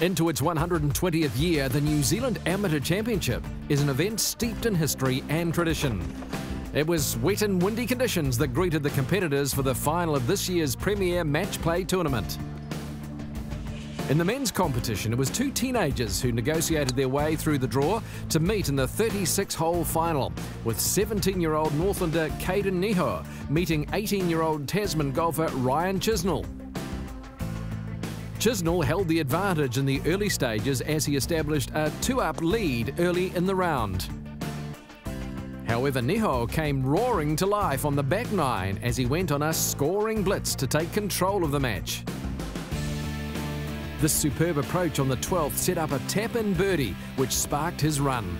Into its 120th year, the New Zealand Amateur Championship is an event steeped in history and tradition. It was wet and windy conditions that greeted the competitors for the final of this year's premier match play tournament. In the men's competition, it was two teenagers who negotiated their way through the draw to meet in the 36 hole final, with 17 year old Northlander Caden Niho meeting 18 year old Tasman golfer Ryan Chisnall. Chisnall held the advantage in the early stages as he established a two-up lead early in the round. However, Niho came roaring to life on the back nine as he went on a scoring blitz to take control of the match. This superb approach on the 12th set up a tap-in birdie, which sparked his run.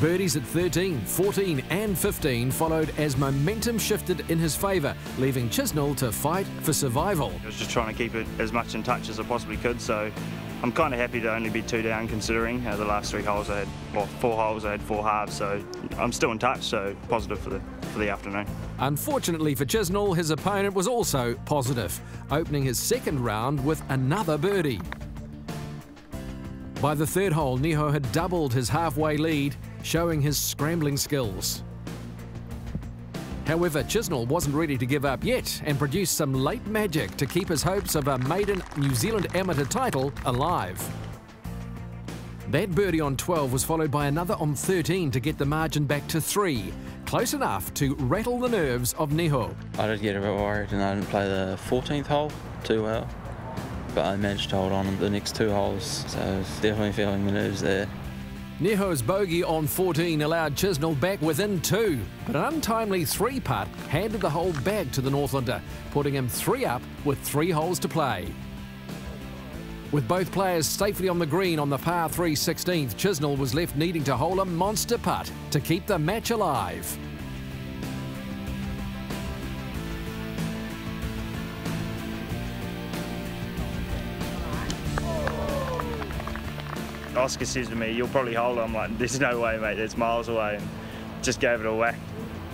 Birdies at 13, 14 and 15 followed as momentum shifted in his favour, leaving Chisnall to fight for survival. I was just trying to keep it as much in touch as I possibly could, so I'm kind of happy to only be two down considering uh, the last three holes I had, well, four holes I had four halves, so I'm still in touch, so positive for the, for the afternoon. Unfortunately for Chisnall, his opponent was also positive, opening his second round with another birdie. By the third hole, Niho had doubled his halfway lead showing his scrambling skills. However, Chisnall wasn't ready to give up yet and produced some late magic to keep his hopes of a maiden New Zealand amateur title alive. That birdie on 12 was followed by another on 13 to get the margin back to three, close enough to rattle the nerves of Niho. I did get a bit worried and I didn't play the 14th hole too well, but I managed to hold on the next two holes, so I was definitely feeling the nerves there. Niho's bogey on 14 allowed Chisnall back within two, but an untimely three putt handed the hole back to the Northlander, putting him three up with three holes to play. With both players safely on the green on the par 3 16th, Chisnall was left needing to hole a monster putt to keep the match alive. Oscar says to me, you'll probably hold it. I'm like, there's no way, mate, it's miles away. And just gave it a whack,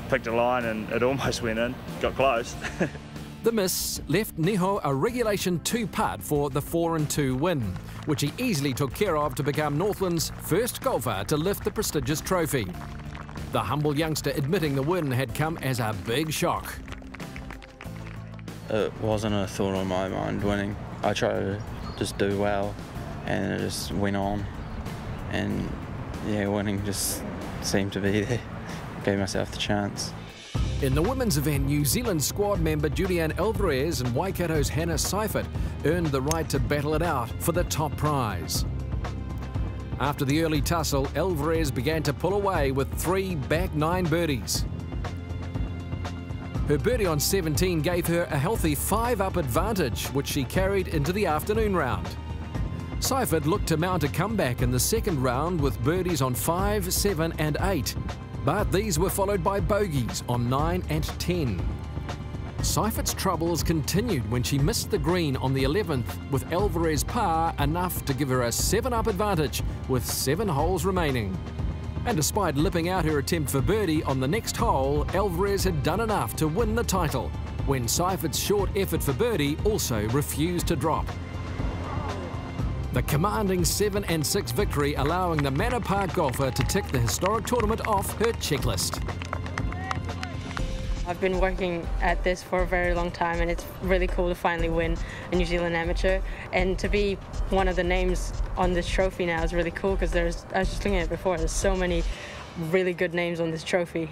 picked a line and it almost went in, got close. the miss left Niho a regulation two putt for the 4 and 2 win, which he easily took care of to become Northland's first golfer to lift the prestigious trophy. The humble youngster admitting the win had come as a big shock. It wasn't a thought on my mind winning. I tried to just do well and it just went on. And yeah, winning just seemed to be there. Gave myself the chance. In the women's event, New Zealand squad member Julianne Alvarez and Waikato's Hannah Seifert earned the right to battle it out for the top prize. After the early tussle, Alvarez began to pull away with three back nine birdies. Her birdie on 17 gave her a healthy five-up advantage, which she carried into the afternoon round. Seifert looked to mount a comeback in the second round with birdies on 5, 7 and 8, but these were followed by bogeys on 9 and 10. Seifert's troubles continued when she missed the green on the 11th with Alvarez par enough to give her a 7-up advantage with 7 holes remaining. And despite lipping out her attempt for birdie on the next hole, Alvarez had done enough to win the title when Seifert's short effort for birdie also refused to drop. The commanding 7 and 6 victory allowing the Manor Park golfer to tick the historic tournament off her checklist. I've been working at this for a very long time and it's really cool to finally win a New Zealand amateur and to be one of the names on this trophy now is really cool because there's I was just looking at it before there's so many really good names on this trophy